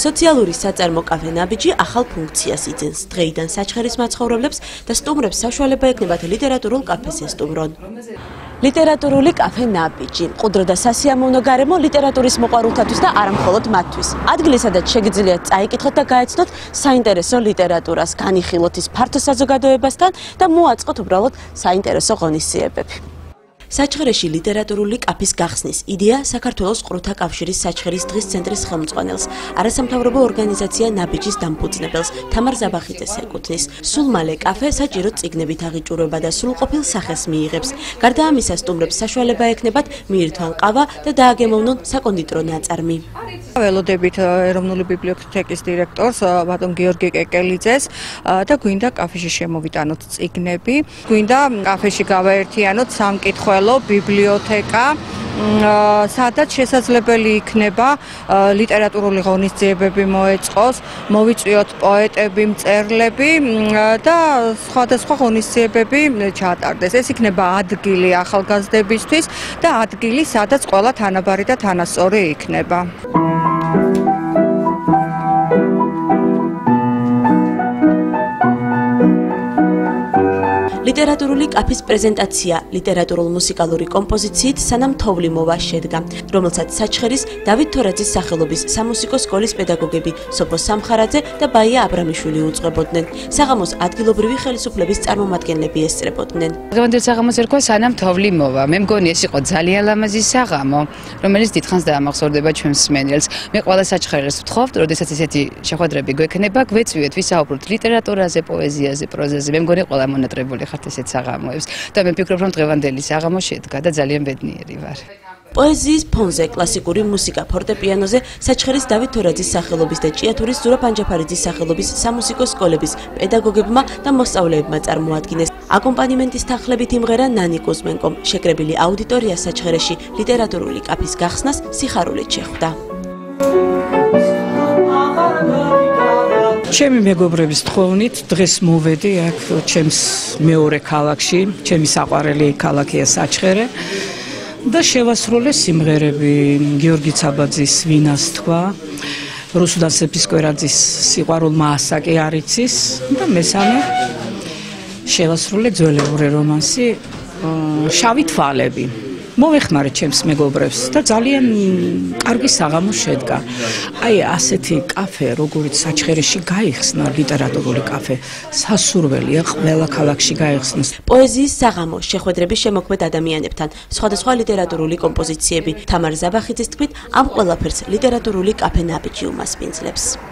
სოციალური საწარმო კაფე ნაბიჯი ახალ ფუნქციას იძენს. დღეიდან საჩხერის მაცხოვრებლებს და სტუმრებს საშუალება ექნებათ ლიტერატურულ კაფეს ესტუმრონ. ლიტერატურული კაფე ნაბიჯი. ყუდრო და სასიამოვნო გარემო ლიტერატურის მოყვარულთათვის და არამხოლოდ მათთვის. ადგილი სადაც შეგიძლიათ წაიკითხოთ და გაეცნოთ საინტერესო ლიტერატურას, განიხილოთ ის ფართო საზოგადოებასთან და მოაწყოთ უბრალოდ საინტერესო ღონისძიებები. საჩხერეში ლიტერატურული კაფის გახსნის იდეა საქართველოს ყრუთა კავშირის საჩხერის დღის ცენტრის ხელმძღვანელს, არასამთავრობო ორგანიზაცია ნაბიჯის დამფუძნებელს თამარ ზაბახიძეს ეკუთვნის. სულ მალე კაფე საჭირო წიგნებით აღიჭურება და სრულყოფილ სახეს მიიღებს. გარდა ამისა, სტუმრებს საშუალება ექნებათ მიირთვან ყავა და დააგემოვნონ საკონდიტრო ნაწარმი. ველოდებით ეროვნული ბიბლიოთეკის დირექტორს ბატონ გიორგი კეკელიძეს და გვინდა კაფეში შემოვიტანოთ წიგნები. გვინდა კაფეში გავაერთიანოთ სამკითხვა სახელო ბიბლიოთეკა სადაც შესაძლებელი იქნება ლიტერატურული ღონისძიებები მოეწყოს, მოვიწვიოთ პოეტები, მწერლები და სხვადასხვა ღონისძიებები ჩაატარდეს. ეს იქნება ადგილი ახალგაზრდებისთვის და ადგილი, სადაც ყველა თანაბარი და თანასწორი იქნება. ლიტერატურული კაფის პრეზენტაცია ლიტერატურულ-მუსიკალური კომპოზიციით სანამ თოვლი მოვა შედგა, რომელსაც საჩხერის დავით თორაძის სახელობის სამუსიკო სკოლის პედაგოგები სოფო სამხარაძე და ბაია აბრამიშვილი უძღვებოდნენ. საღამოს ადგილობრივი ხელისუფლების წარმომადგენლები ესწრებოდნენ. დღევანდელ საღამოს ერქვა სანამ თოვლი მოვა. მე მგონი ეს იყო ძალიან ლამაზი საღამო, რომელიც დიდხანს დაამახსოვრდება ჩვენს სმენელს. მე ყველა საჩხერეს ვთხოვთ, როდესაც ესეთი შეხვედრები გვექნება, გვეწვიეთ ვისაუბროთ ლიტერატურაზე, პოეზიაზე, პროზაზე. მე მგონი ყველა მონატრებული ხართ ესეთ საღამოებს და მე ფიქრობ რომ დღევანდელი საღამო შედგა და ძალიან ბედნიერი ვარ. პოეზიის ფონზე კლასიკური მუსიკა ფორტეპიანოზე საჩხერის დავით თორაძის სახელობის და ჭიათურის ზურა პანჯაფარიძის სახელობის სამუსიკო სკოლების პედაგოგებმა და მოსწავლეებმა წარმოადგინეს. აკომპანიმენტის თანხლებით იმღერა ნანი კოზმენკომ შეკრებილი აუდიტორია საჩხერეში ლიტერატურული კაფის გახსნას სიხარულით შეხვდა. ჩემი მეგობრების თხოვნით დღეს მოვედი აქ ჩემს მეორე ქალაქში, ჩემი საყვარელი ქალაქია საჩხერე. და შევასრულე სიმღერები. გიორგი ცაბაძის ვინას თქვა რუსუდან სეფისკვერაძის სიყვარულმა ასაკი არიცის. და მესამე შევასრულე ძველებური რომანსი შავი თვალები მოვეხმარე ჩემს მეგობრებს და ძალიან კარგი საღამო შედგა. აი ასეთი კაფე, როგორც საჩხერეში გაიხსნა ლიტერატურული კაფე, სასურველია ყველა ქალაქში გაიხსნას. პოეზიის საღამო, შეხვედრების შემოქმედ ადამიანებთან, სხვადასხვა ლიტერატურული კომპოზიციები, თამარ ზაბახიძის თქმით, ამ ყველაფერს ლიტერატურული კაფე ნაბიჯი უმასპინძლებს.